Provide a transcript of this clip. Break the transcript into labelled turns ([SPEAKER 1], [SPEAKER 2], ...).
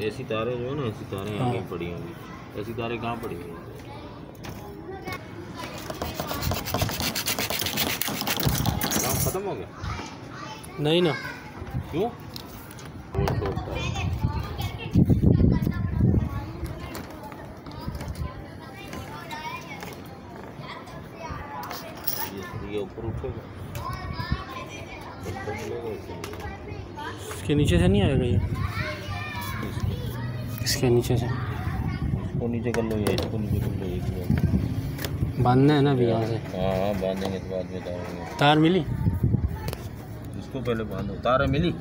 [SPEAKER 1] ऐसी तारें जो है ना ऐसी तारें
[SPEAKER 2] हाँ।
[SPEAKER 1] आगे पड़ी होंगी। ऐसी तारें कहाँ पड़ी हुई हैं काम खत्म हो गया?
[SPEAKER 2] नहीं ना।
[SPEAKER 1] क्यों? वो ये- ऊपर उठेगा।
[SPEAKER 2] इसके नीचे से नहीं आएगा ये?
[SPEAKER 1] इसके
[SPEAKER 2] नीचे से।
[SPEAKER 1] इसको नीचे कर लो ये इसको नीचे कर लो एक बार।
[SPEAKER 2] बांधना है ना अभी यहाँ से।
[SPEAKER 1] हाँ हाँ बांधेंगे तो बाद में
[SPEAKER 2] तार मिली?
[SPEAKER 1] इसको पहले बांधो। तार मिली?